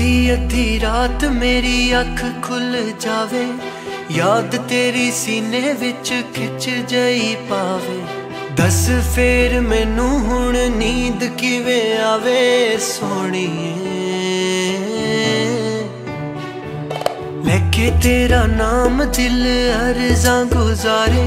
ਅੱਧੀ ਅੱਧੀ ਰਾਤ ਮੇਰੀ ਅੱਖ ਖੁੱਲ ਜਾਵੇ। ਯਾਦ ਤੇਰੀ ਸੀਨੇ ਵਿੱਚ ਖਿੱਚ ਜਈ ਪਾਵੇ। ਦੱਸ ਫੇਰ ਮੈਨੂੰ ਹੁਣ ਨੀਂਦ ਕਿਵੇਂ ਆਵੇ ਸੋਹਣੀਏ। ਲੈ ਕੇ ਤੇਰਾ ਨਾਮ ਦਿਲ ਅਰਜ਼ਾਂ ਗੁਜ਼ਾਰੇ।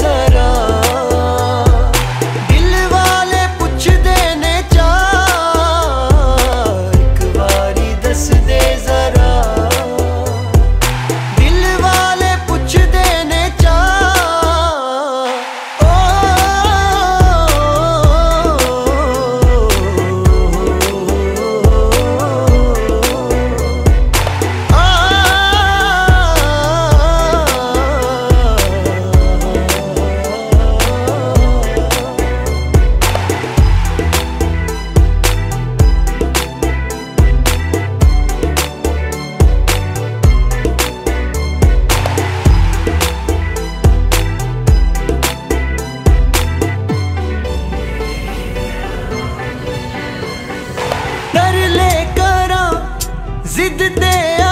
जिद दे